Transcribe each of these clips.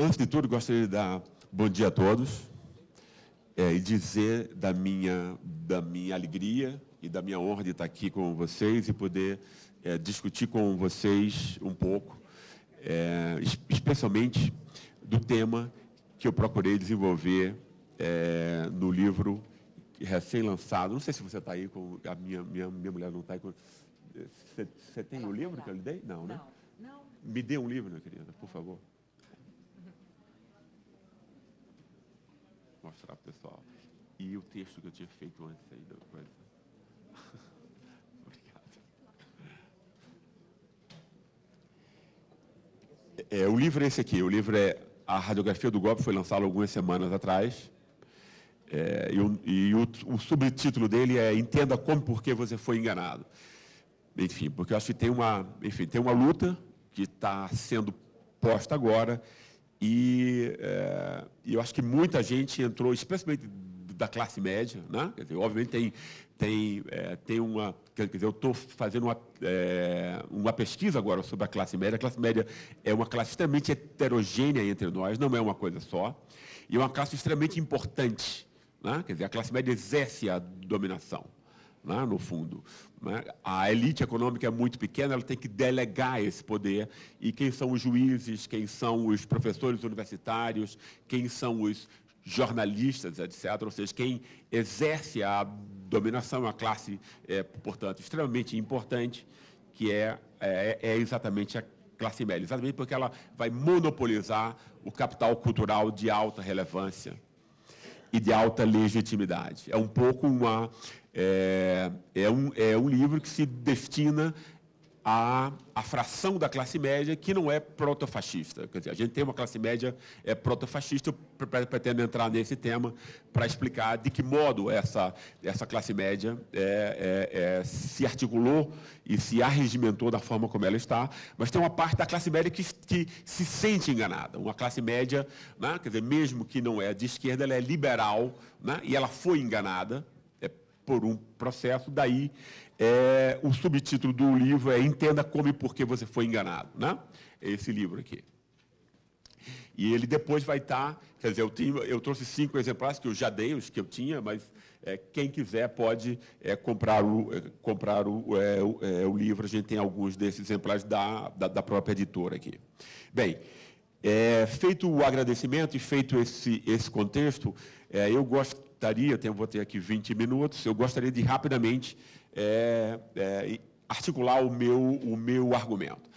Antes de tudo, gostaria de dar bom dia a todos é, e dizer da minha, da minha alegria e da minha honra de estar aqui com vocês e poder é, discutir com vocês um pouco, é, especialmente do tema que eu procurei desenvolver é, no livro recém-lançado. Não sei se você está aí com. A minha, minha, minha mulher não está aí com. Você, tem o um livro que eu lhe dei? Não, né? Não. Me dê um livro, minha querida, por favor. Mostrar para o pessoal. E o texto que eu tinha feito antes aí da coisa. Obrigado. É, o livro é esse aqui. O livro é A Radiografia do Golpe, foi lançado algumas semanas atrás. É, e, o, e o, o, subtítulo dele é Entenda como e por que você foi enganado. Enfim, porque eu acho que tem uma, enfim, tem uma luta que está sendo posta agora e é, eu acho que muita gente entrou, especialmente da classe média, né? Dizer, obviamente tem tem é, tem uma quer dizer eu estou fazendo uma é, uma pesquisa agora sobre a classe média. A classe média é uma classe extremamente heterogênea entre nós, não é uma coisa só e é uma classe extremamente importante né? Quer dizer, a classe média exerce a dominação, né? no fundo. Né? A elite econômica é muito pequena, ela tem que delegar esse poder. E quem são os juízes, quem são os professores universitários, quem são os jornalistas, etc. Ou seja, quem exerce a dominação uma classe, é, portanto, extremamente importante, que é, é, é exatamente a classe média, exatamente porque ela vai monopolizar o capital cultural de alta relevância e de alta legitimidade. É um pouco uma. É, é, um, é um livro que se destina à, à fração da classe média que não é protofascista. Quer dizer, a gente tem uma classe média é, protofascista, eu pretendo entrar nesse tema para explicar de que modo essa, essa classe média é, é, é, se articulou e se arregimentou da forma como ela está, mas tem uma parte da classe média que, que se sente enganada. Uma classe média, né, quer dizer, mesmo que não é de esquerda, ela é liberal né, e ela foi enganada é, por um processo, daí é, o subtítulo do livro é Entenda como e por que você foi enganado. Né? É esse livro aqui. E ele depois vai estar, quer dizer, eu, tinha, eu trouxe cinco exemplares que eu já dei, os que eu tinha, mas é, quem quiser pode é, comprar, o, é, comprar o, é, o, é, o, livro. A gente tem alguns desses exemplares da, da, da própria editora aqui. Bem, é, feito o agradecimento e feito esse, esse contexto, eu gostaria, tenho, vou ter aqui 20 minutos, eu gostaria de rapidamente é, é, articular o meu, o meu argumento.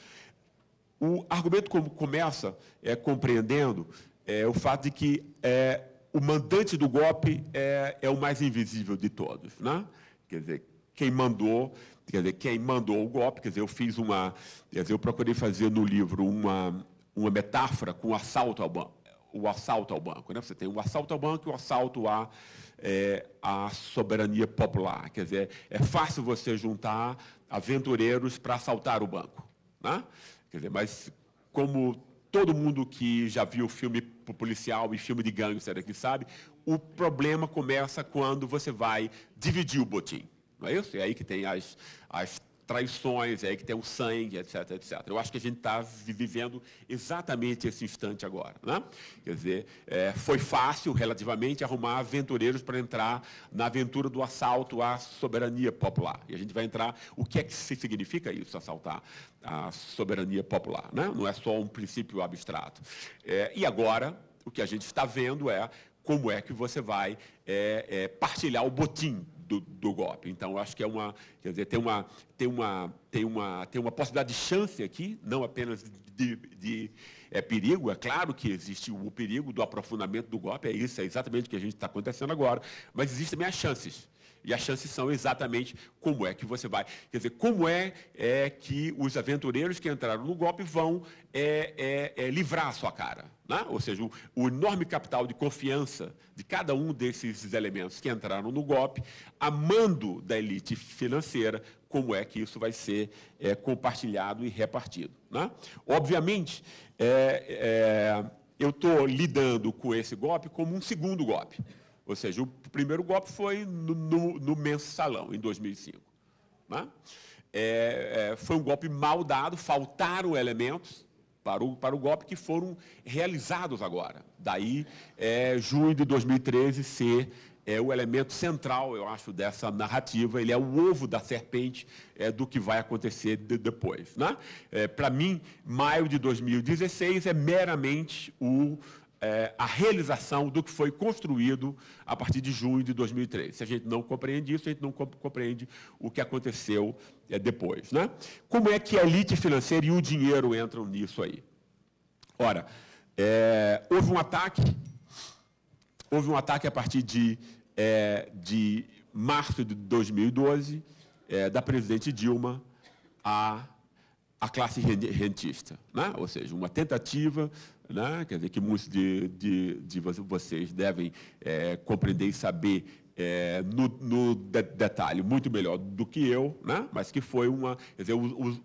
O argumento começa é, compreendendo é, o fato de que é, o mandante do golpe é, é, o mais invisível de todos. Né? Quer dizer, quem mandou, quer dizer, quem mandou o golpe, quer dizer, eu fiz uma, quer dizer, eu procurei fazer no livro uma, uma metáfora com o assalto ao banco. O assalto ao banco. Né? Você tem o assalto ao banco e o assalto a é, a soberania popular. Quer dizer, é fácil você juntar aventureiros para assaltar o banco. Né? Quer dizer, mas como todo mundo que já viu filme policial e filme de gangster aqui sabe, o problema começa quando você vai dividir o botim. Não é isso? É aí que tem as, as traições, é aí que tem o sangue, etc, etc. Eu acho que a gente está vivendo exatamente esse instante agora. Né? Quer dizer, é, foi fácil, relativamente, arrumar aventureiros para entrar na aventura do assalto à soberania popular. E a gente vai entrar, o que é que significa isso, assaltar a soberania popular? Né? Não é só um princípio abstrato. É, e agora, o que a gente está vendo é como é que você vai é, é partilhar o botim do, do, golpe. Então, acho que é uma, quer dizer, tem uma, tem uma, tem uma, tem uma possibilidade de chance aqui, não apenas de, de é, perigo. É claro que existe o perigo do aprofundamento do golpe, é isso, é exatamente o que a gente está acontecendo agora, mas existem também as chances. E as chances são exatamente como é que você vai. Quer dizer, como é, é que os aventureiros que entraram no golpe vão é, é, é livrar a sua cara. Né? Ou seja, o, o, enorme capital de confiança de cada um desses elementos que entraram no golpe, amando da elite financeira, como é que isso vai ser é, compartilhado e repartido. Né? Obviamente, é, eu estou lidando com esse golpe como um segundo golpe. Ou seja, o primeiro golpe foi no, no, no mensalão, em 2005. Né? É, é, foi um golpe mal dado, faltaram elementos, para o, para o golpe que foram realizados agora. Daí, é, junho de 2013 ser é o elemento central, eu acho, dessa narrativa. Ele é o ovo da serpente é, do que vai acontecer de, depois. Né? É, Para mim, maio de 2016 é meramente o, é, a realização do que foi construído a partir de junho de 2013. Se a gente não compreende isso, a gente não compreende o que aconteceu é, depois. Né? Como é que a elite financeira e o dinheiro entram nisso aí? Ora, é, houve um ataque houve um ataque a partir de, é, de março de 2012, é, da presidente Dilma à, à classe rentista. Né? Ou seja, uma tentativa, né? quer dizer, que muitos de, de, de vocês devem é, compreender e saber é, no, no de, detalhe muito melhor do que eu, né? mas que foi uma, dizer,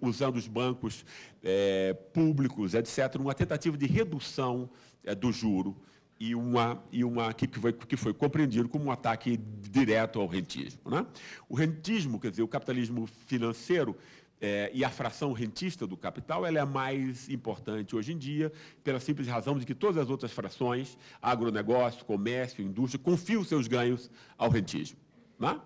usando os bancos é, públicos, etc., uma tentativa de redução é, do juro e uma, e uma que, foi, que foi compreendido como um ataque direto ao rentismo. Né? O rentismo, quer dizer, o capitalismo financeiro é, e a fração rentista do capital ela é mais importante hoje em dia, pela simples razão de que todas as outras frações, agronegócio, comércio, indústria, confiam seus ganhos ao rentismo. Né?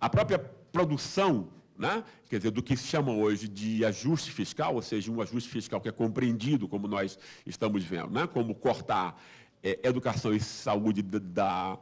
A própria produção né? quer dizer, do que se chama hoje de ajuste fiscal, ou seja, um ajuste fiscal que é compreendido, como nós estamos vendo, né? como cortar é, educação e saúde da,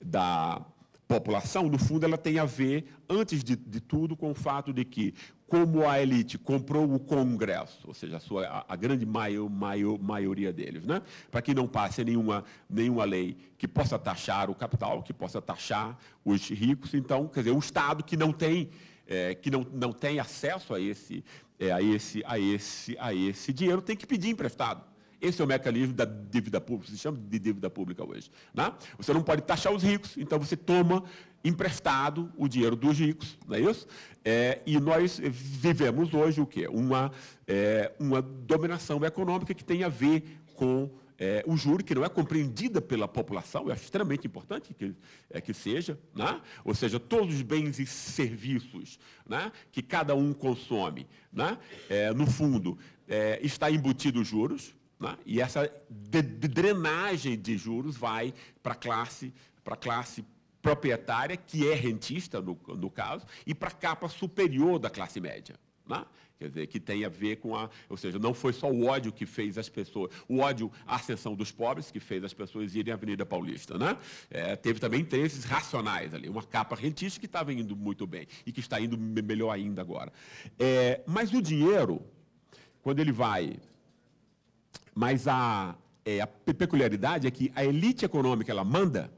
da população, no fundo, ela tem a ver, antes de, de, tudo, com o fato de que, como a elite comprou o Congresso, ou seja, a, sua, a, a grande maior, maior, maioria deles, né? para que não passe nenhuma, nenhuma lei que possa taxar o capital, que possa taxar os ricos, então, quer dizer, o Estado que não tem, é, que não, não tem acesso a esse, é, a, esse, a, esse, a esse dinheiro tem que pedir emprestado. Esse é o mecanismo da dívida pública, se chama de dívida pública hoje. Né? Você não pode taxar os ricos, então você toma emprestado o dinheiro dos ricos, não é isso? É, e nós vivemos hoje o quê? Uma, é, uma dominação econômica que tem a ver com é, o juro, que não é compreendida pela população, acho extremamente importante que, é, que seja, né? ou seja, todos os bens e serviços né? que cada um consome, né? É, no fundo, é, está embutido os juros, né? E essa de, de drenagem de juros vai para a classe, classe proprietária, que é rentista, no, no caso, e para a capa superior da classe média. Né? Quer dizer, que tem a ver com a. Ou seja, não foi só o ódio que fez as pessoas. O ódio à ascensão dos pobres que fez as pessoas irem à Avenida Paulista. Né? É, teve também interesses racionais ali. Uma capa rentista que estava indo muito bem e que está indo melhor ainda agora. É, mas o dinheiro, quando ele vai mas a, é, a peculiaridade é que a elite econômica ela manda,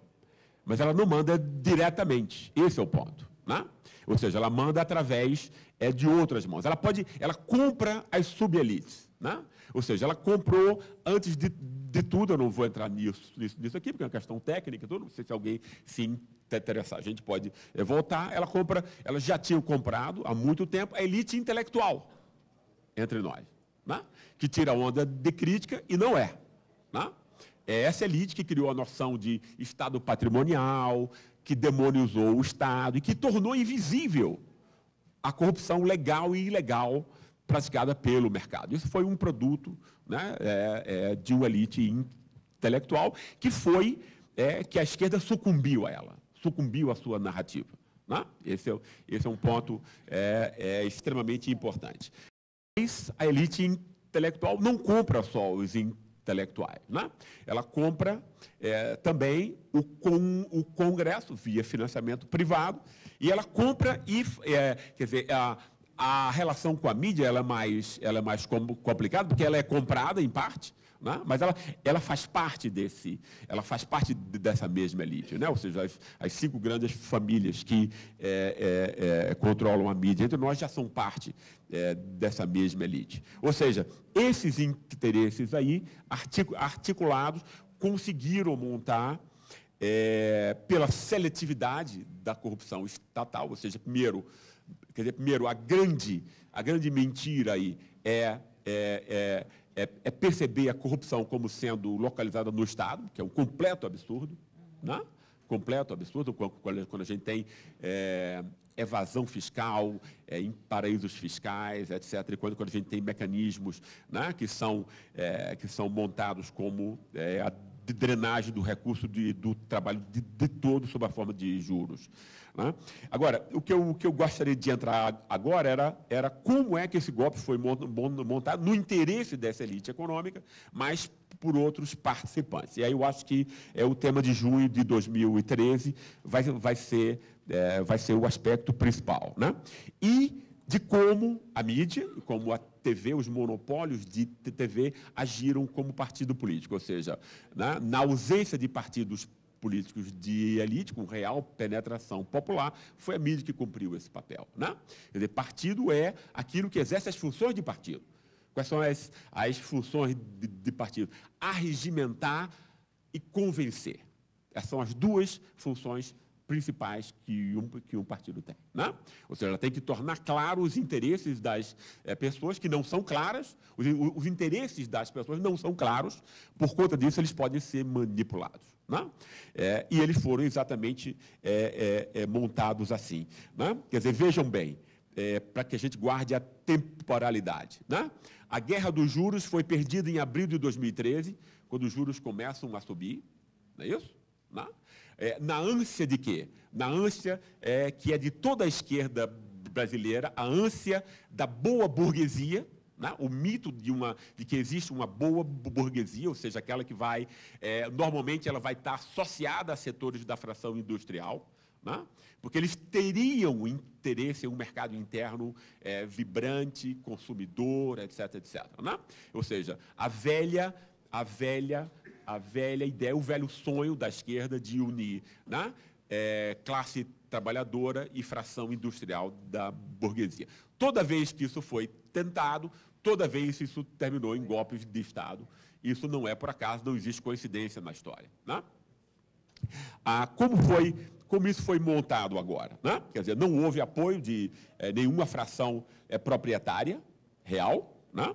mas ela não manda diretamente. Esse é o ponto. Né? Ou seja, ela manda através é, de outras mãos. Ela pode, ela compra as subelites. Né? Ou seja, ela comprou antes de, de tudo, eu não vou entrar nisso, nisso, nisso aqui, porque é uma questão técnica, então não sei se alguém se interessar. A gente pode é, voltar. Ela compra, ela já tinha comprado há muito tempo a elite intelectual entre nós né? que tira onda de crítica e não é. Né? É essa elite que criou a noção de Estado patrimonial, que demonizou o Estado e que tornou invisível a corrupção legal e ilegal praticada pelo mercado. Isso foi um produto né, é, é, de uma elite intelectual que foi é, que a esquerda sucumbiu a ela, sucumbiu à sua narrativa. Né? Esse, é, esse é um ponto é, é extremamente importante. Mas a elite intelectual não compra só os. Né? Ela compra é, também o, com, o Congresso, via financiamento privado, e ela compra e, é, quer dizer, a, a relação com a mídia ela é mais, ela é mais complicada, porque ela é comprada em parte, né? mas ela, ela faz parte desse, ela faz parte dessa mesma elite, né? ou seja, as, as cinco grandes famílias que é, é, é, controlam a mídia entre nós já são parte é, dessa mesma elite. Ou seja, esses interesses aí articulados conseguiram montar é, pela seletividade da corrupção estatal, ou seja, primeiro, quer dizer, primeiro a grande, a grande mentira aí é, é, é é, é, perceber a corrupção como sendo localizada no Estado, que é um completo absurdo, né? completo, absurdo, quando a gente tem é, evasão fiscal é, em paraísos fiscais, etc. E quando, quando a gente tem mecanismos né, que, são, é, que são montados como é, a drenagem do recurso de, do trabalho de, de todo sob a forma de juros. Né? Agora, o que, eu, o que eu gostaria de entrar agora era, era como é que esse golpe foi montado no interesse dessa elite econômica, mas por outros participantes. E aí eu acho que é o tema de junho de 2013 vai, vai, ser, é, vai ser o aspecto principal. Né? E de como a mídia, como a TV, os monopólios de TV agiram como partido político, ou seja, né, na ausência de partidos políticos de elite, com real penetração popular, foi a mídia que cumpriu esse papel. Né? Quer dizer, partido é aquilo que exerce as funções de partido. Quais são as, as funções de, de partido? Arregimentar e convencer. Essas são as duas funções principais que um, que um partido tem. Né? Ou seja, ela tem que tornar claros os interesses das é, pessoas que não são claras, os, os, interesses das pessoas não são claros, por conta disso eles podem ser manipulados. Né? É, e eles foram exatamente é, montados assim. Né? Quer dizer, vejam bem, para que a gente guarde a temporalidade. Né? A guerra dos juros foi perdida em abril de 2013, quando os juros começam a subir, não é isso? Não? É, na ânsia de quê? Na ânsia é, que é de toda a esquerda brasileira, a ânsia da boa burguesia, né? o mito de, uma, de que existe uma boa burguesia, ou seja, aquela que vai, é, normalmente ela vai estar associada a setores da fração industrial, né? porque eles teriam interesse em um mercado interno é, vibrante, consumidor, etc, etc. Né? Ou seja, a velha, a velha a velha ideia, o velho sonho da esquerda de unir né? É, classe trabalhadora e fração industrial da burguesia. Toda vez que isso foi tentado, toda vez isso terminou em golpes de Estado. Isso não é por acaso, não existe coincidência na história. Né? Ah, como foi, como isso foi montado agora? Né? Quer dizer, não houve apoio de é, nenhuma fração é, proprietária real. Né?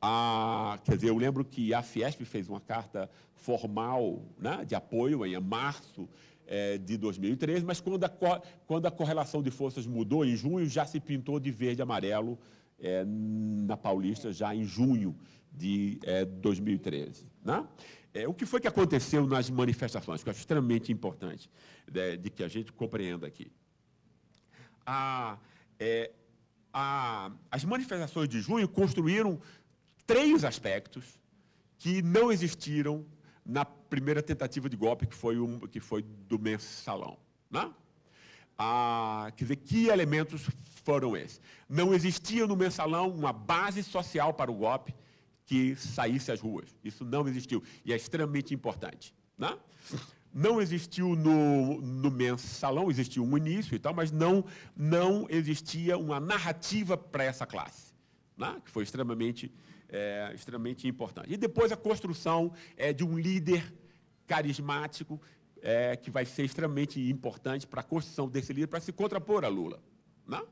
Ah, quer dizer, eu lembro que a Fiesp fez uma carta formal né, de apoio em março é, de 2013, mas quando a, quando a correlação de forças mudou em junho, já se pintou de verde e amarelo é, na Paulista, já em junho de é, 2013. Né? É, o que foi que aconteceu nas manifestações, que eu acho extremamente importante de, de que a gente compreenda aqui. A, é, a, as manifestações de junho construíram três aspectos que não existiram na primeira tentativa de golpe, que foi, um, que foi do mensalão. Né? Ah, quer dizer, que elementos foram esses? Não existia no mensalão uma base social para o golpe que saísse às ruas. Isso não existiu. E é extremamente importante. Né? Não existiu no, no mensalão, existiu um início e tal, mas não, não existia uma narrativa para essa classe, né? que foi extremamente é, extremamente importante. E depois a construção é, de um líder carismático é, que vai ser extremamente importante para a construção desse líder para se contrapor a Lula, né?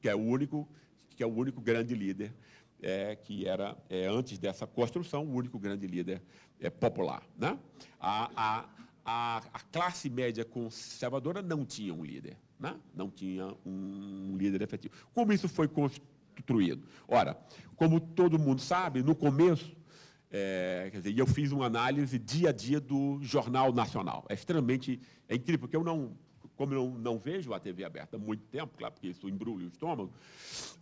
que é o único que é o único grande líder é, que era é, antes dessa construção o único grande líder é, popular, né? A, a, a, a, classe média conservadora não tinha um líder, né? não tinha um líder efetivo. Como isso foi construído? construído. Ora, como todo mundo sabe, no começo, é, quer dizer, eu fiz uma análise dia a dia do Jornal Nacional. É extremamente é incrível, porque eu não, como eu não vejo a TV aberta há muito tempo, claro, porque isso embrulha o estômago,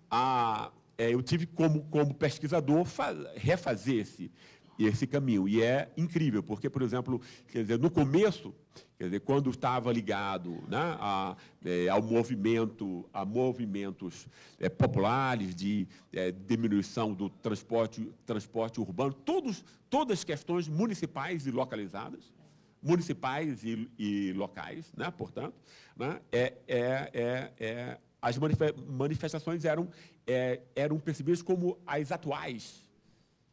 a, é, eu tive como, como pesquisador faz, refazer esse, esse caminho. E é incrível, porque, por exemplo, quer dizer, no começo, quer dizer, quando estava ligado né, a, é, ao movimento, a movimentos é, populares de é, diminuição do transporte, transporte urbano, todos, todas as questões municipais e localizadas, municipais e, e locais, né, portanto, né, é, é, é, é as manifestações eram, é, eram percebidas como as atuais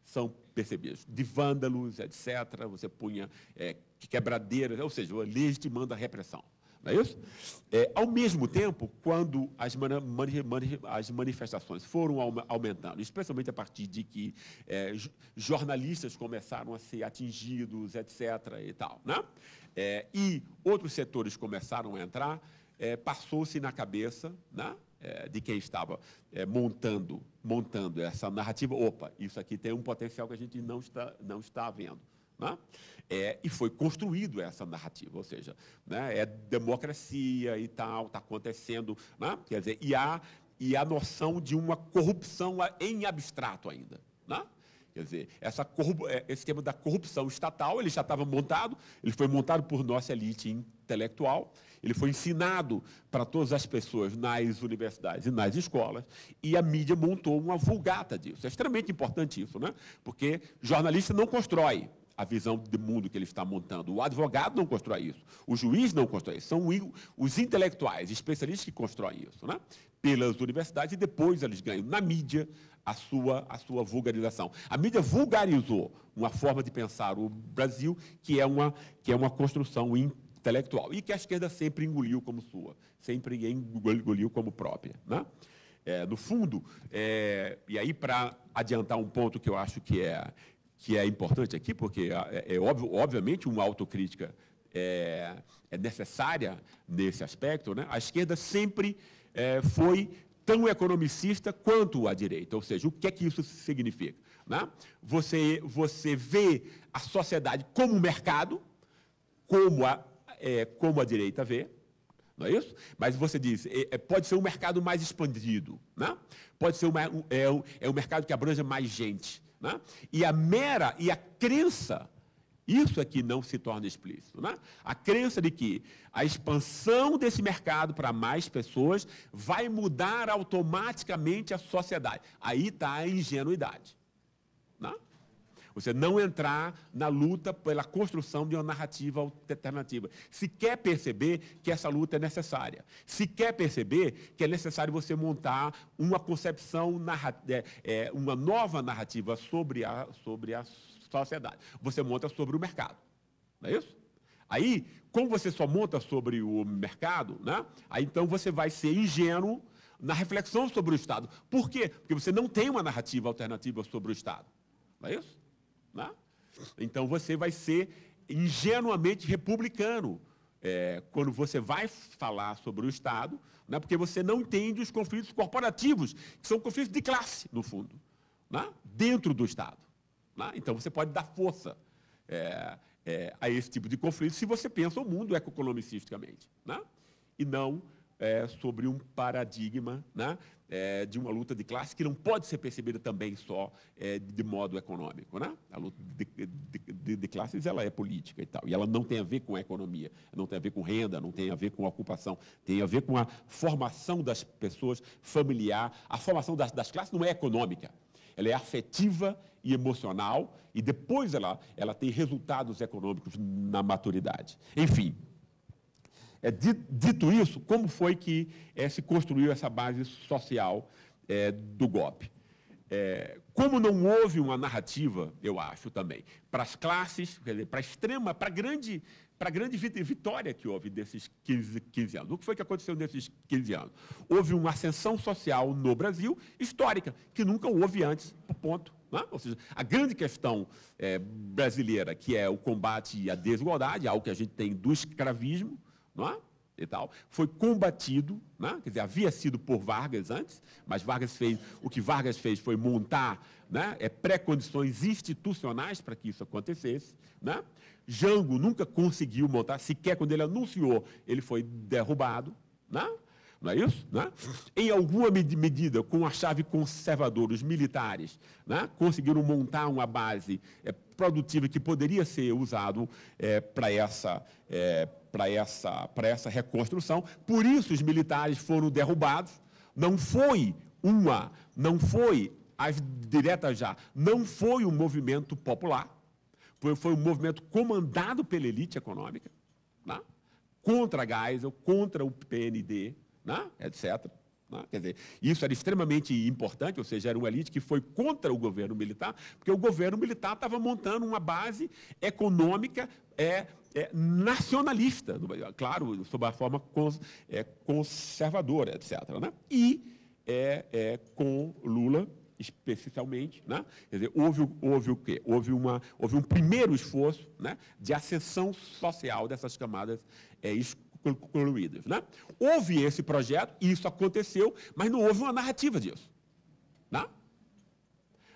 são percebidos, de vândalos, etc. Você punha é, quebradeiras, ou seja, legitimando a repressão. Não é isso? É, ao mesmo tempo, quando as, as, manifestações foram aumentando, especialmente a partir de que é, jornalistas começaram a ser atingidos, etc. e tal, né? É, e outros setores começaram a entrar, é, passou-se na cabeça né, é, de quem estava é, montando, montando essa narrativa, opa, isso aqui tem um potencial que a gente não está, não está vendo. Né? É, e foi construído essa narrativa, ou seja, né, é democracia e tal, está acontecendo, né? quer dizer, e há, e há noção de uma corrupção em abstrato ainda. Né? Quer dizer, essa é, esse tema da corrupção estatal, ele já estava montado, ele foi montado por nossa elite intelectual, ele foi ensinado para todas as pessoas nas universidades e nas escolas, e a mídia montou uma vulgata disso. É extremamente importante isso, né? porque jornalista não constrói, a visão de mundo que ele está montando. O advogado não constrói isso, o juiz não constrói isso, são os intelectuais, especialistas que constroem isso, né? pelas universidades, e depois eles ganham na mídia a sua, a sua vulgarização. A mídia vulgarizou uma forma de pensar o Brasil que é uma, que é uma construção intelectual, e que a esquerda sempre engoliu como sua, sempre engoliu como própria. Né? É, no fundo, é, e aí para adiantar um ponto que eu acho que é, que é importante aqui, porque é, é óbvio, obviamente uma autocrítica é, é, necessária nesse aspecto, né? a esquerda sempre é, foi tão economicista quanto a direita. Ou seja, o que é que isso significa? Né? Você, você vê a sociedade como mercado, como a, é, como a direita vê, não é isso? Mas você diz, é, é pode ser um mercado mais expandido, né? pode ser uma, é, é um mercado que abranja mais gente. Né? E a mera, e a crença, isso é que não se torna explícito. Né? A crença de que a expansão desse mercado para mais pessoas vai mudar automaticamente a sociedade. Aí está a ingenuidade. Você não entrar na luta pela construção de uma narrativa alternativa. Se quer perceber que essa luta é necessária. Se quer perceber que é necessário você montar uma concepção, é, é, uma nova narrativa sobre a, sobre a sociedade. Você monta sobre o mercado. Não é isso? Aí, como você só monta sobre o mercado, né? aí então você vai ser ingênuo na reflexão sobre o Estado. Por quê? Porque você não tem uma narrativa alternativa sobre o Estado. Não é isso? Né? Então você vai ser ingenuamente republicano é, quando você vai falar sobre o Estado, né? porque você não entende os conflitos corporativos, que são conflitos de classe, no fundo, né? dentro do Estado. Né? Então você pode dar força é, é, a esse tipo de conflito se você pensa o mundo economicisticamente, né? e não é, sobre um paradigma né, é, de uma luta de classe que não pode ser percebida também só é, de modo econômico. Né? A luta de, de, de, classes ela é política e tal, e ela não tem a ver com a economia, não tem a ver com renda, não tem a ver com a ocupação, tem a ver com a formação das pessoas familiar. A formação das, das classes não é econômica, ela é afetiva e emocional, e depois ela, ela tem resultados econômicos na maturidade. Enfim, é, dito isso, como foi que é, se construiu essa base social é, do golpe? É, como não houve uma narrativa, eu acho também, para as classes, para a extrema, para a grande, para a grande vitória que houve desses 15, 15 anos. O que foi que aconteceu nesses 15 anos? Houve uma ascensão social no Brasil histórica, que nunca houve antes, ponto. Né? Ou seja, a grande questão é, brasileira, que é o combate à desigualdade, algo que a gente tem do escravismo, não é? e tal, foi combatido, né? quer dizer, havia sido por Vargas antes, mas Vargas fez, o que Vargas fez foi montar né? é, pré-condições institucionais para que isso acontecesse. Né? Jango nunca conseguiu montar, sequer quando ele anunciou, ele foi derrubado. Né? Não é isso? Né? Em alguma medida, com a chave conservadora, os militares né? conseguiram montar uma base é, produtiva que poderia ser usado é, para essa, é, essa, essa reconstrução. Por isso os militares foram derrubados. Não foi uma, não foi as diretas já, não foi um movimento popular, foi, foi um movimento comandado pela elite econômica, né? contra Geisel, contra o PND, né? etc. Né? Quer dizer, isso era extremamente importante, ou seja, era uma elite que foi contra o governo militar, porque o governo militar estava montando uma base econômica é, é, nacionalista, claro, sob a forma cons, é, conservadora, etc. Né? E é, é, com Lula especialmente, né? Dizer, houve, houve o quê? Houve, uma, houve um primeiro esforço né, de ascensão social dessas camadas é, excluídas. Né? Houve esse projeto, isso aconteceu, mas não houve uma narrativa disso. Né?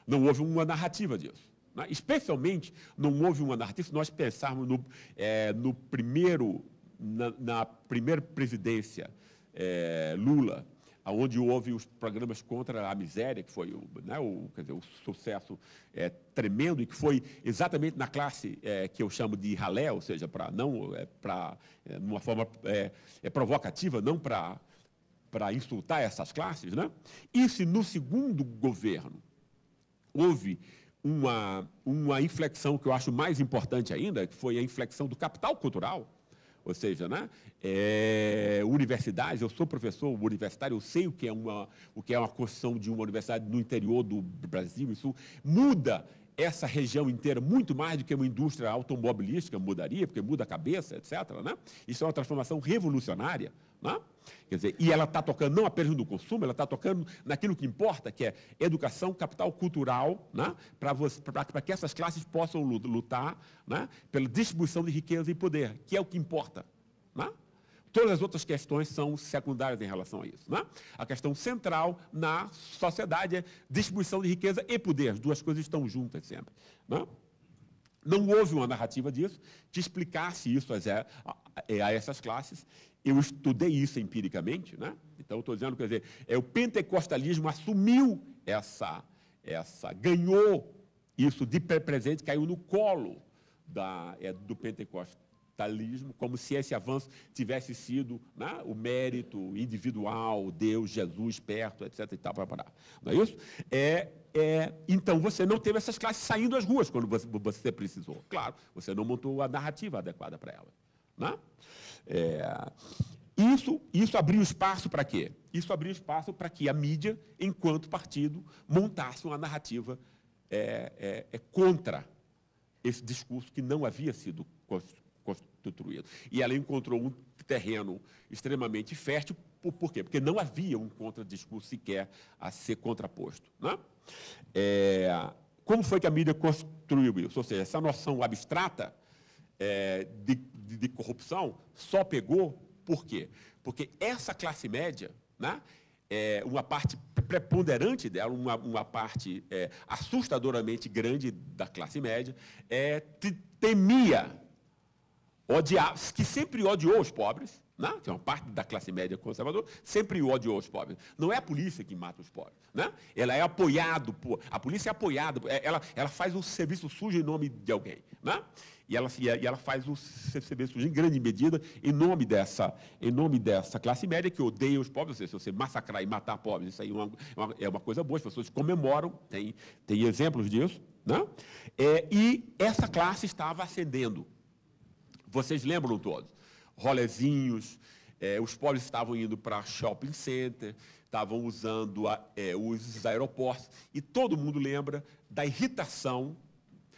Não houve uma narrativa disso. Né? Especialmente, não houve uma narrativa, se nós pensarmos no, é, no primeiro, na, na, primeira presidência é, Lula, onde houve os programas contra a miséria, que foi o, né, o, dizer, o sucesso é, tremendo e que foi exatamente na classe é, que eu chamo de ralé, ou seja, para não é, para é, uma forma é, é, provocativa, não para para insultar essas classes, né? E se no segundo governo houve uma, uma inflexão que eu acho mais importante ainda, que foi a inflexão do capital cultural, ou seja, né, é, universidades, eu sou professor universitário, eu sei o que é uma, o que é uma construção de uma universidade no interior do Brasil, isso muda essa região inteira muito mais do que uma indústria automobilística mudaria, porque muda a cabeça, etc. Né? Isso é uma transformação revolucionária. Né? Quer dizer, e ela está tocando não apenas no consumo, ela está tocando naquilo que importa, que é educação, capital cultural, né? para que essas classes possam lutar né? pela distribuição de riqueza e poder, que é o que importa. Né? Todas as outras questões são secundárias em relação a isso. Né? A questão central na sociedade é distribuição de riqueza e poder. As duas coisas estão juntas sempre. Né? Não houve uma narrativa disso que explicasse isso a, a, essas classes. Eu estudei isso empiricamente. Né? Então, estou dizendo, quer dizer, é, o pentecostalismo assumiu essa, essa, ganhou isso de presente, caiu no colo da, é, do pentecostes capitalismo, como se esse avanço tivesse sido né, o mérito individual, Deus, Jesus perto, etc. E tal, para parar. Não é isso? É, é, então, você não teve essas classes saindo às ruas quando você, você precisou. Claro, você não montou a narrativa adequada para elas. Né? É, isso, isso abriu espaço para quê? Isso abriu espaço para que a mídia, enquanto partido, montasse uma narrativa é, é, é contra esse discurso que não havia sido construído. E ela encontrou um terreno extremamente fértil, por, por quê? Porque não havia um contradiscurso sequer a ser contraposto. Né? É, como foi que a mídia construiu isso? Ou seja, essa noção abstrata é, de, de, de, corrupção só pegou por quê? Porque essa classe média, né, é, uma parte preponderante dela, uma, uma parte é, assustadoramente grande da classe média, é, temia odiar, que sempre odiou os pobres, né? tem uma parte da classe média conservadora, sempre odiou os pobres. Não é a polícia que mata os pobres. Né? Ela é apoiado por. A polícia é apoiada, é, ela, ela faz um serviço sujo em nome de alguém. Né? E, ela, e ela faz o serviço sujo em grande medida em nome, dessa, em nome dessa classe média que odeia os pobres. Ou seja, se você massacrar e matar pobres, isso aí é uma, é uma coisa boa, as pessoas comemoram, tem, tem exemplos disso. Né? É, e essa classe estava ascendendo. Vocês lembram todos? Rolezinhos, é, os pobres estavam indo para shopping center, estavam usando a, é, os aeroportos, e todo mundo lembra da irritação,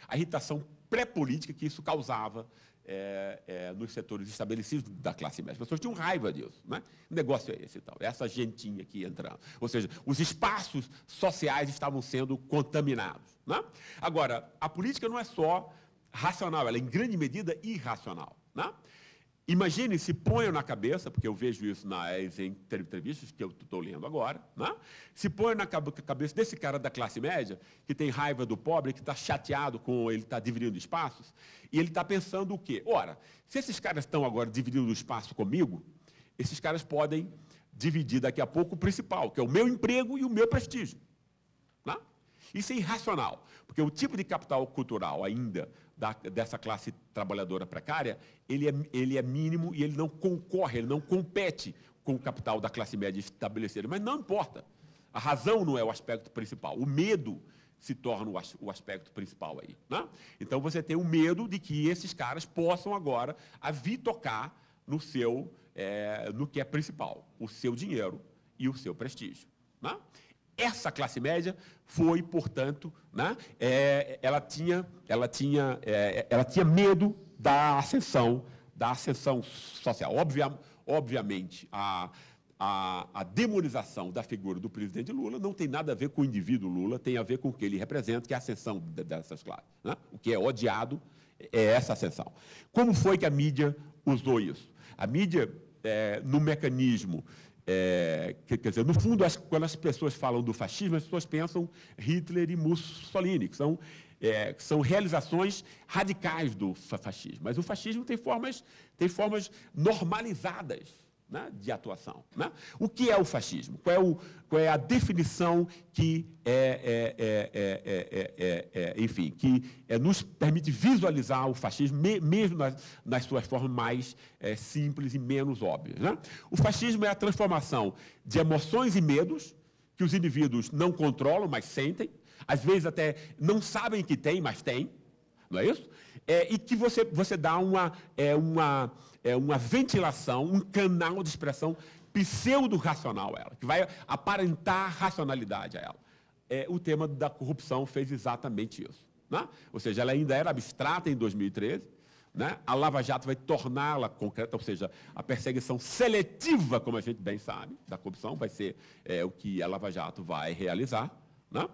a irritação pré-política que isso causava é, é, nos setores estabelecidos da classe média. As pessoas tinham raiva disso. Né? O negócio é esse e tal, essa gentinha aqui entrando. Ou seja, os espaços sociais estavam sendo contaminados. Né? Agora, a política não é só racional, ela é em grande medida irracional. Né? Imagine, se ponham na cabeça, porque eu vejo isso nas entrevistas que eu estou lendo agora, né? se ponham na cabeça desse cara da classe média, que tem raiva do pobre, que está chateado com ele estar tá dividindo espaços, e ele está pensando o quê? Ora, se esses caras estão agora dividindo o espaço comigo, esses caras podem dividir daqui a pouco o principal, que é o meu emprego e o meu prestígio. Né? Isso é irracional, porque o tipo de capital cultural ainda da, dessa classe trabalhadora precária, ele é, ele é mínimo e ele não concorre, ele não compete com o capital da classe média estabelecida. Mas não importa. A razão não é o aspecto principal. O medo se torna o aspecto principal aí. Né? Então você tem o medo de que esses caras possam agora a vir tocar no seu, é, no que é principal, o seu dinheiro e o seu prestígio. Né? Essa classe média foi, portanto, né, é, ela tinha, ela tinha, é, ela tinha medo da ascensão, da ascensão social. Obvia, obviamente, a, a, a, demonização da figura do presidente Lula não tem nada a ver com o indivíduo Lula, tem a ver com o que ele representa, que é a ascensão dessas classes. Né? O que é odiado é essa ascensão. Como foi que a mídia usou isso? A mídia, é, no mecanismo é, quer dizer, no fundo, as, quando as pessoas falam do fascismo, as pessoas pensam Hitler e Mussolini, que são, é, que são realizações radicais do fascismo. Mas o fascismo tem formas, tem formas normalizadas né, de atuação. Né? O que é o fascismo? Qual é, o, qual é a definição que, é, é, é, enfim, que nos permite visualizar o fascismo, me, mesmo nas, nas, suas formas mais simples e menos óbvias? Né? O fascismo é a transformação de emoções e medos que os indivíduos não controlam, mas sentem, às vezes até não sabem que tem, mas tem, não é isso? e que você, você dá uma, uma é, uma ventilação, um canal de expressão pseudo-racional a ela, que vai aparentar racionalidade a ela. É, o tema da corrupção fez exatamente isso. Né? Ou seja, ela ainda era abstrata em 2013, né? a Lava Jato vai torná-la concreta, ou seja, a perseguição seletiva, como a gente bem sabe, da corrupção, vai ser é, o que a Lava Jato vai realizar. Né?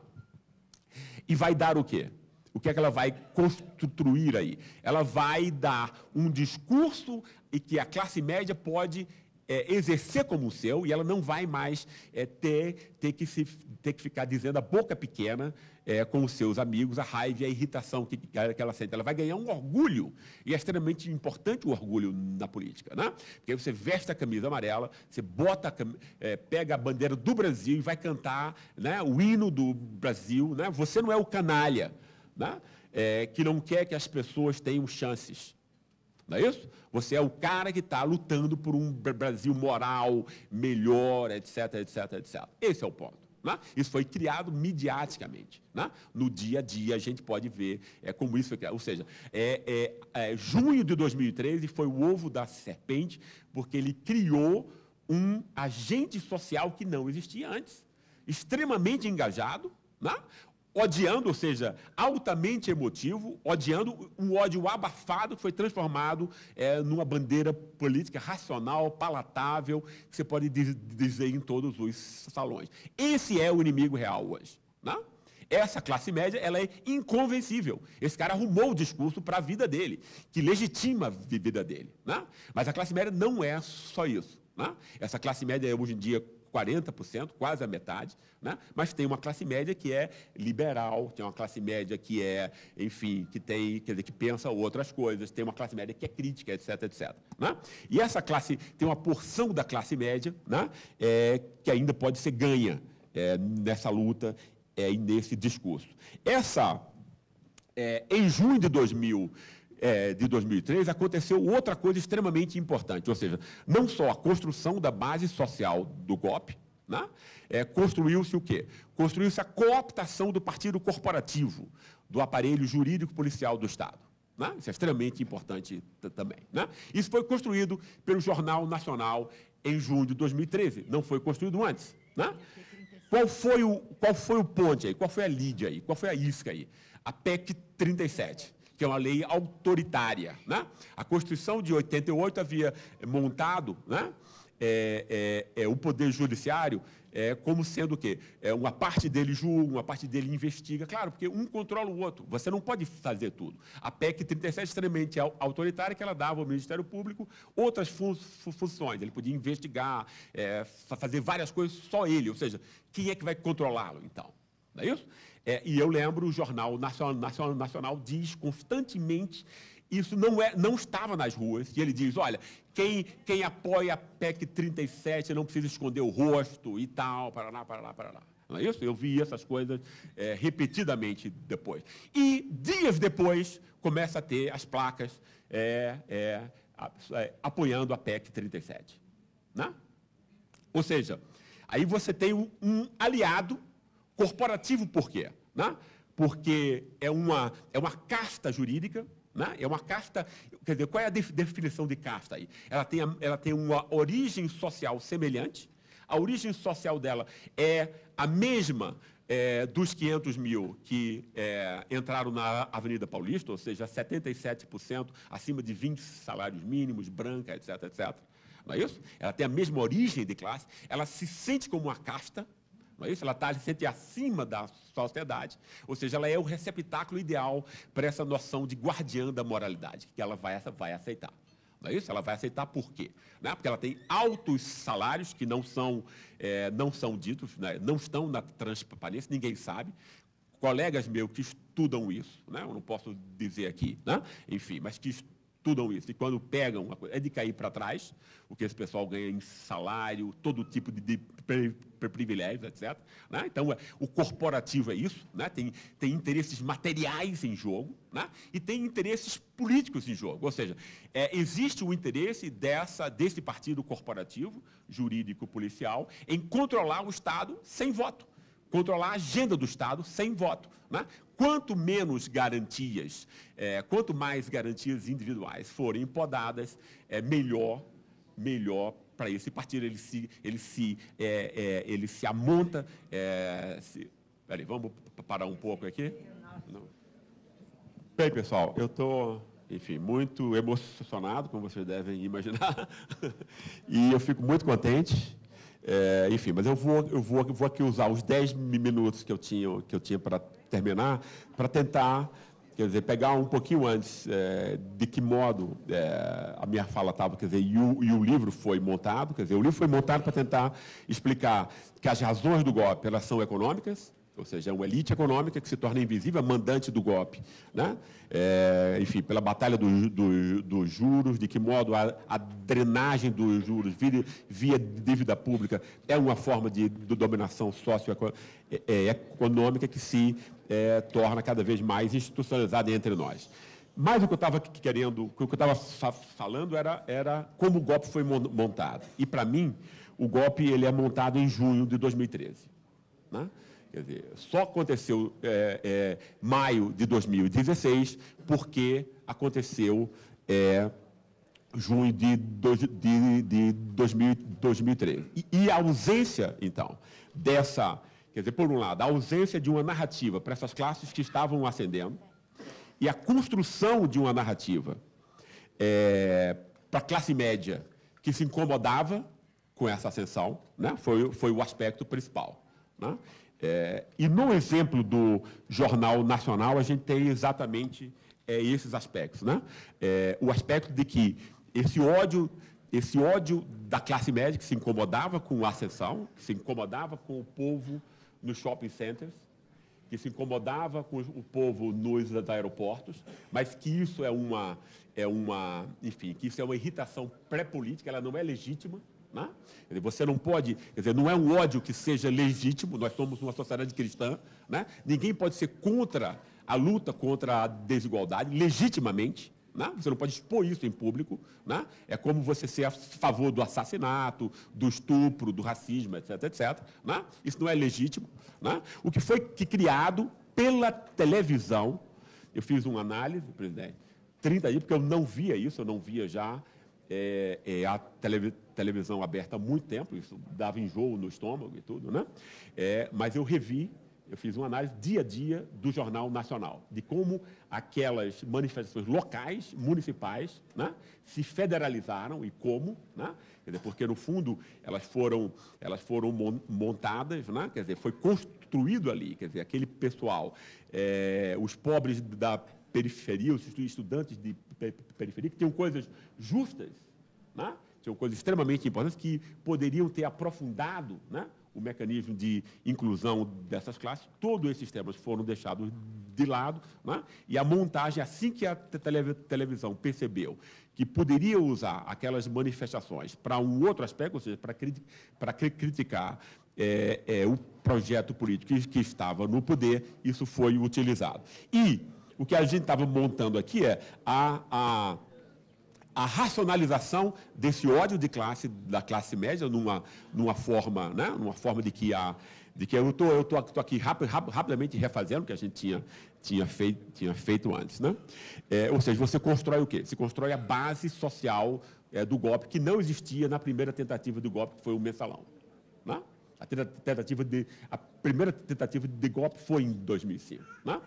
E vai dar o quê? O que é que ela vai construir aí? Ela vai dar um discurso e que a classe média pode é, exercer como o seu e ela não vai mais é, ter, ter, que se, ter que ficar dizendo a boca pequena é, com os seus amigos a raiva e a irritação que, que ela sente. Ela vai ganhar um orgulho, e é extremamente importante o orgulho na política. Né? Porque você veste a camisa amarela, você bota, é, pega a bandeira do Brasil e vai cantar né, o hino do Brasil. Né? Você não é o canalha né? É, que não quer que as pessoas tenham chances. Não é isso? Você é o cara que está lutando por um Brasil moral, melhor, etc, etc, etc. Esse é o ponto. Né? Isso foi criado midiaticamente. Né? No dia a dia a gente pode ver é, como isso foi criado. Ou seja, é, é, é, junho de 2013 foi o ovo da serpente, porque ele criou um agente social que não existia antes, extremamente engajado, né? Odiando, ou seja, altamente emotivo, odiando um ódio abafado que foi transformado é, numa bandeira política racional, palatável, que você pode dizer em todos os salões. Esse é o inimigo real hoje. Né? Essa classe média ela é inconvencível. Esse cara arrumou o discurso para a vida dele, que legitima a vida dele. Né? Mas a classe média não é só isso. Né? Essa classe média hoje em dia 40%, quase a metade, né? mas tem uma classe média que é liberal, tem uma classe média que é, enfim, que tem, quer dizer, que pensa outras coisas, tem uma classe média que é crítica, etc, etc. Né? E essa classe, tem uma porção da classe média né? É, que ainda pode ser ganha é, nessa luta é, e nesse discurso. Essa, é, em junho de 2000, é, de 2003, aconteceu outra coisa extremamente importante, ou seja, não só a construção da base social do golpe, né? é, construiu-se o quê? Construiu-se a cooptação do partido corporativo, do aparelho jurídico policial do Estado. Né? Isso é extremamente importante também. Né? Isso foi construído pelo Jornal Nacional em junho de 2013, não foi construído antes. Né? Qual foi o, qual foi o ponte aí? Qual foi a lide aí? Qual foi a isca aí? A PEC 37 que é uma lei autoritária. Né? A Constituição de 88 havia montado né, é, é, é, o Poder Judiciário é, como sendo o quê? É, uma parte dele julga, uma parte dele investiga. Claro, porque um controla o outro. Você não pode fazer tudo. A PEC 37 é extremamente autoritária, que ela dava ao Ministério Público outras fun funções. Ele podia investigar, é, fazer várias coisas, só ele. Ou seja, quem é que vai controlá-lo, então? Não é isso? É, e eu lembro, o Jornal Nacional, Nacional, Nacional diz constantemente isso não, é, não estava nas ruas. E ele diz: olha, quem, quem apoia a PEC 37 não precisa esconder o rosto e tal, para lá, para lá, para lá. Não é isso? Eu vi essas coisas é, repetidamente depois. E dias depois começa a ter as placas é, é, é apoiando a PEC 37. Né? Ou seja, aí você tem um, um aliado Corporativo por quê? Né? Porque é uma, é uma casta jurídica, né? é uma casta. Quer dizer, qual é a definição de casta aí? Ela tem, ela tem uma origem social semelhante A origem social dela é a mesma é, dos 500 mil que é, entraram na Avenida Paulista, ou seja, 77% acima de 20 salários mínimos, branca, etc, etc. Não é isso? Ela tem a mesma origem de classe, ela se sente como uma casta, não é isso? Ela está se sente acima da sociedade, ou seja, ela é o receptáculo ideal para essa noção de guardiã da moralidade, que ela vai, vai aceitar. Não é isso? Ela vai aceitar por quê? Né? Porque ela tem altos salários que não são, é, não são ditos, né? não estão na transparência, ninguém sabe. Colegas meus que estudam isso, né? eu não posso dizer aqui, né? enfim, mas que estudam isso. E quando pegam uma coisa, é de cair para trás, o que esse pessoal ganha em salário, todo tipo de, de privilégios, etc. Né? Então, é, o corporativo é isso, né? tem, tem interesses materiais em jogo né? e tem interesses políticos em jogo. Ou seja, é, existe o interesse dessa, desse partido corporativo, jurídico, policial, em controlar o Estado sem voto controlar a agenda do Estado sem voto. Né? Quanto menos garantias, é, quanto mais garantias individuais forem podadas, é melhor, melhor para esse partido. Ele se, ele se, é, é, ele se amonta. É, se, peraí, vamos parar um pouco aqui? Não. Bem, pessoal, eu estou, enfim, muito emocionado, como vocês devem imaginar, e eu fico muito contente. É, enfim, mas eu vou, eu vou, vou aqui usar os 10 minutos que eu tinha, que eu tinha para terminar, para tentar quer dizer, pegar um pouquinho antes é, de que modo é, a minha fala estava, quer dizer, e o, e o, livro foi montado, quer dizer, o livro foi montado para tentar explicar que as razões do golpe elas são econômicas, ou seja, é uma elite econômica que se torna invisível, mandante do golpe. Né? É, enfim, pela batalha dos do, do juros, de que modo a, a drenagem dos juros via, via, dívida pública é uma forma de, de dominação socioeconômica é, que se é, torna cada vez mais institucionalizada entre nós. Mas o que eu estava querendo, o que eu estava falando era, era como o golpe foi montado. E, para mim, o golpe ele é montado em junho de 2013. Né? Dizer, só aconteceu é, é, maio de 2016 porque aconteceu é, junho de, de, de 2000, 2013. E, e, a ausência, então, dessa, quer dizer, por um lado, a ausência de uma narrativa para essas classes que estavam ascendendo e a construção de uma narrativa é, para a classe média que se incomodava com essa ascensão, né, foi, foi o aspecto principal. Né? É, e no exemplo do Jornal Nacional, a gente tem exatamente é, esses aspectos. Né? É, o aspecto de que esse ódio, esse ódio da classe média que se incomodava com a ascensão, que se incomodava com o povo nos shopping centers, que se incomodava com o povo nos aeroportos, mas que isso é uma, é uma, enfim, que isso é uma irritação pré-política, ela não é legítima, né? Você não pode, quer dizer, não é um ódio que seja legítimo, nós somos uma sociedade cristã, né? ninguém pode ser contra a luta contra a desigualdade, legitimamente, né? você não pode expor isso em público, né? é como você ser a favor do assassinato, do estupro, do racismo, etc, etc. Né? Isso não é legítimo. Né? O que foi que criado pela televisão, eu fiz uma análise, presidente, 30 dias, porque eu não via isso, eu não via já é, é, a tele, televisão aberta há muito tempo, isso dava enjoo no estômago e tudo, né? É, mas eu revi, eu fiz uma análise dia a dia do Jornal Nacional, de como aquelas manifestações locais, municipais, né, se federalizaram e como, né? Quer dizer, porque no fundo elas foram, elas foram montadas, né? quer dizer, foi construído ali, quer dizer, aquele pessoal, é, os pobres da periferia, os estudantes de periferia, que tinham coisas justas, né? tinham coisas extremamente importantes que poderiam ter aprofundado né? o mecanismo de inclusão dessas classes. Todos esses temas foram deixados de lado, né? e a montagem, assim que a televisão percebeu que poderia usar aquelas manifestações para um outro aspecto, ou seja, para, para criticar é, é, o projeto político que, que estava no poder, isso foi utilizado. E o que a gente estava montando aqui é a, a, a, racionalização desse ódio de classe, da classe média, numa, numa forma, né? numa forma de que a, de que eu tô, tô, tô aqui rap, rap, rapidamente refazendo o que a gente tinha, tinha, feito, tinha feito antes. Né? É, ou seja, você constrói o quê? Se constrói a base social é, do golpe, que não existia na primeira tentativa do golpe, que foi o mensalão. Né? A, tentativa de, a primeira tentativa de golpe foi em 2005. Né?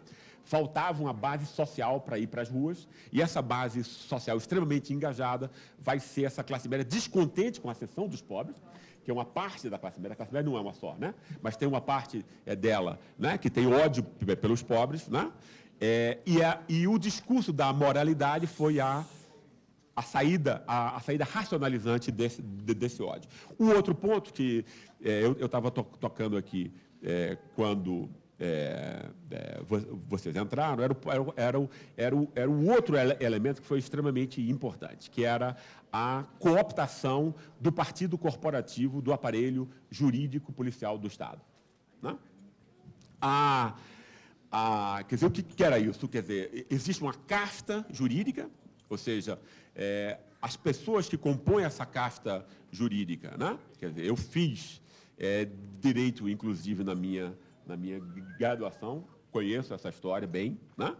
Faltava uma base social para ir para as ruas, e essa base social extremamente engajada vai ser essa classe média descontente com a ascensão dos pobres, que é uma parte da classe média, a classe média não é uma só, né? mas tem uma parte é, dela né? que tem ódio pelos pobres, né? É, e, a, e o discurso da moralidade foi a a saída, a, a, saída racionalizante desse, de, desse ódio. Um outro ponto que é, eu estava to, tocando aqui é, quando é, é, vocês entraram, era, era, era, era, o outro elemento que foi extremamente importante, que era a cooptação do partido corporativo do aparelho jurídico policial do Estado. Né? A, a, quer dizer, o que, que era isso? Quer dizer, existe uma casta jurídica, ou seja, é, as pessoas que compõem essa casta jurídica, né? quer dizer, eu fiz é, direito, inclusive, na minha na minha graduação, conheço essa história bem. Né?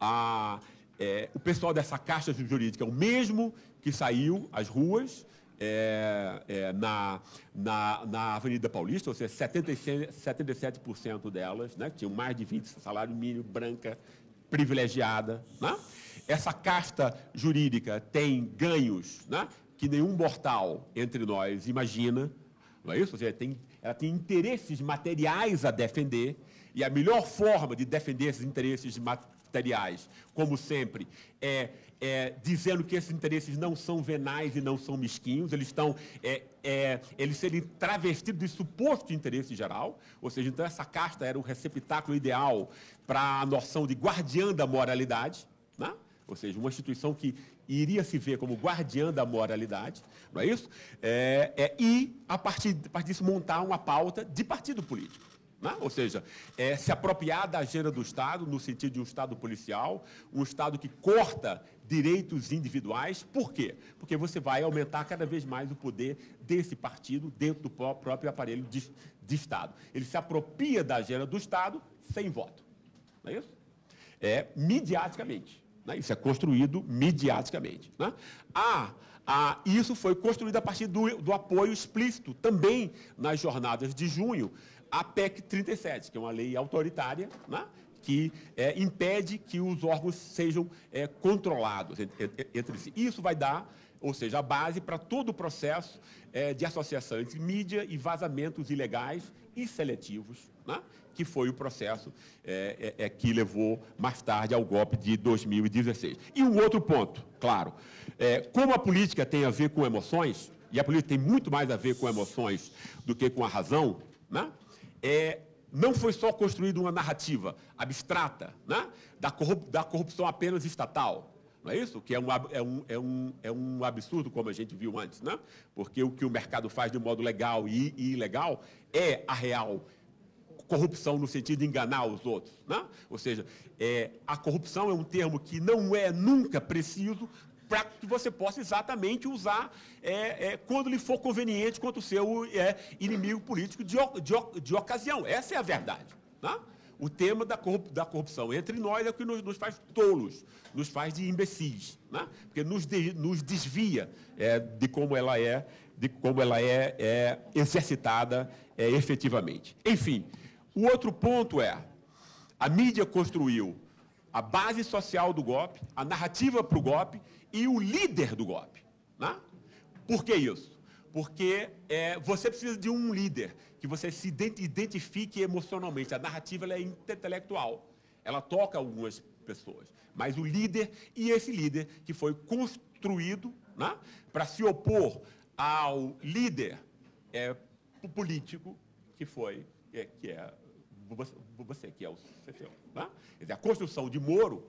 A, é, o pessoal dessa caixa jurídica é o mesmo que saiu às ruas é, é, na, na, na Avenida Paulista, ou seja, 77%, 77% delas, né, tinham mais de 20 salário mínimo, branca, privilegiada. Né? Essa casta jurídica tem ganhos né, que nenhum mortal entre nós imagina, não é isso? Ou seja, tem ela tem interesses materiais a defender, e a melhor forma de defender esses interesses materiais, como sempre, é, é dizendo que esses interesses não são venais e não são mesquinhos, eles estão, é, é, eles serem travestidos de suposto interesse geral, ou seja, então essa casta era o receptáculo ideal para a noção de guardiã da moralidade? Ou seja, uma instituição que iria se ver como guardiã da moralidade, não é isso? É, é, e, a partir, a partir disso, montar uma pauta de partido político. Né? Ou seja, é, se apropriar da agenda do Estado, no sentido de um Estado policial, um Estado que corta direitos individuais. Por quê? Porque você vai aumentar cada vez mais o poder desse partido dentro do próprio aparelho de, de Estado. Ele se apropria da agenda do Estado sem voto. Não é isso? É, mediaticamente. Né? Isso é construído mediaticamente. Né? Ah, ah, isso foi construído a partir do, do apoio explícito, também nas jornadas de junho, à PEC 37, que é uma lei autoritária, né? que é, impede que os órgãos sejam é, controlados entre, entre, si. Isso vai dar, ou seja, a base para todo o processo é, de associação entre mídia e vazamentos ilegais e seletivos, né? Que foi o processo é, é, é, que levou mais tarde ao golpe de 2016. E um outro ponto, claro, é, como a política tem a ver com emoções, e a política tem muito mais a ver com emoções do que com a razão, né? é, não foi só construída uma narrativa abstrata né? da, corrup da corrupção apenas estatal, não é isso? Que é um, é, um, é, um, é um absurdo, como a gente viu antes, né? Porque o que o mercado faz de modo legal e, e ilegal é a real corrupção no sentido de enganar os outros. Né? Ou seja, é, a corrupção é um termo que não é nunca preciso para que você possa exatamente usar é, é, quando lhe for conveniente contra o seu é, inimigo político de, de, de, ocasião. Essa é a verdade. Né? O tema da, corrupção entre nós é o que nos, nos faz tolos, nos faz de imbecis, né? porque nos, de, nos desvia é, de como ela é, de como ela é, é exercitada é, efetivamente. Enfim, o outro ponto é, a mídia construiu a base social do golpe, a narrativa para o golpe e o líder do golpe. Né? Por que isso? Porque é, você precisa de um líder que você se identifique emocionalmente. A narrativa é intelectual, ela toca algumas pessoas. Mas o líder, e esse líder que foi construído né, para se opor ao líder é, político que foi, é, que é você, que é o CCO. Tá? Dizer, a construção de Moro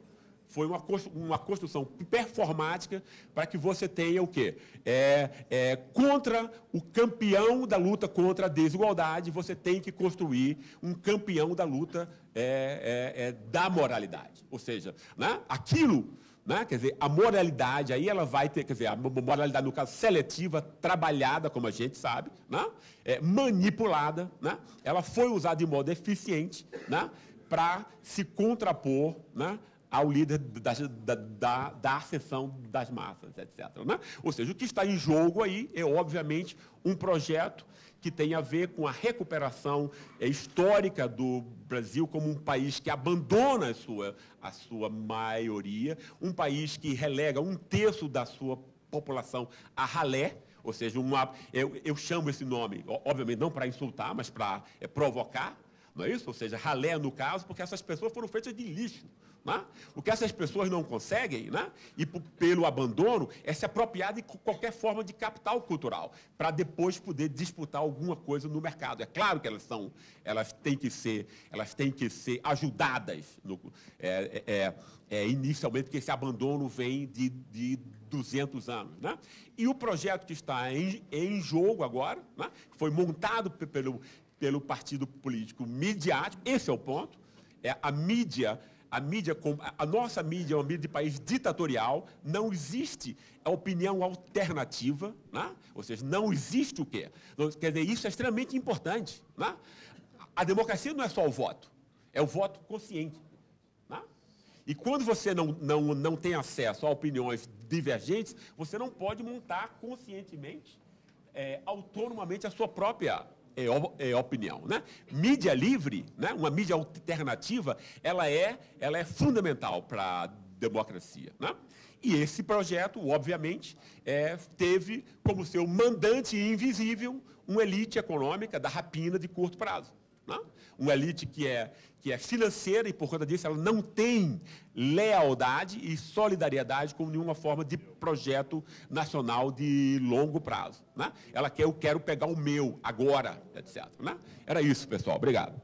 foi uma, uma construção performática para que você tenha o quê? É, é, contra o campeão da luta contra a desigualdade, você tem que construir um campeão da luta é, é, é da moralidade. Ou seja, né, aquilo né? Quer dizer, a moralidade aí ela vai ter, quer dizer, a moralidade no caso seletiva, trabalhada, como a gente sabe, né? é, manipulada, né? ela foi usada de modo eficiente né? para se contrapor né? ao líder da, da, da, da ascensão das massas, etc. Né? Ou seja, o que está em jogo aí é, obviamente, um projeto que tem a ver com a recuperação é, histórica do Brasil como um país que abandona a sua, a sua maioria, um país que relega um terço da sua população a ralé, ou seja, uma, eu, eu chamo esse nome, obviamente não para insultar, mas para é, provocar, não é isso? Ou seja, ralé no caso, porque essas pessoas foram feitas de lixo. Né? O que essas pessoas não conseguem, né? e pelo abandono, é se apropriar de qualquer forma de capital cultural, para depois poder disputar alguma coisa no mercado. É claro que elas são, elas têm que ser, elas têm que ser ajudadas. No, é, é, é, é inicialmente, porque esse abandono vem de, de 200 anos. Né? E o projeto que está em, em jogo agora, né? foi montado pelo, pelo partido político midiático, esse é o ponto, é a mídia a mídia, a nossa mídia é uma mídia de país ditatorial, não existe a opinião alternativa, né? ou seja, não existe o quê? Quer dizer, isso é extremamente importante. Né? A democracia não é só o voto, é o voto consciente. Né? E quando você não, não, não tem acesso a opiniões divergentes, você não pode montar conscientemente, é, autonomamente a sua própria é, é opinião. Né? Mídia livre, né? uma mídia alternativa, ela é, ela é fundamental para a democracia. Né? E esse projeto, obviamente, é, teve como seu mandante invisível uma elite econômica da rapina de curto prazo. Né? Uma elite que é, que é financeira e, por conta disso, ela não tem lealdade e solidariedade com nenhuma forma de projeto nacional de longo prazo. Né? Ela quer, eu quero pegar o meu agora, etc. Né? Era isso, pessoal. Obrigado.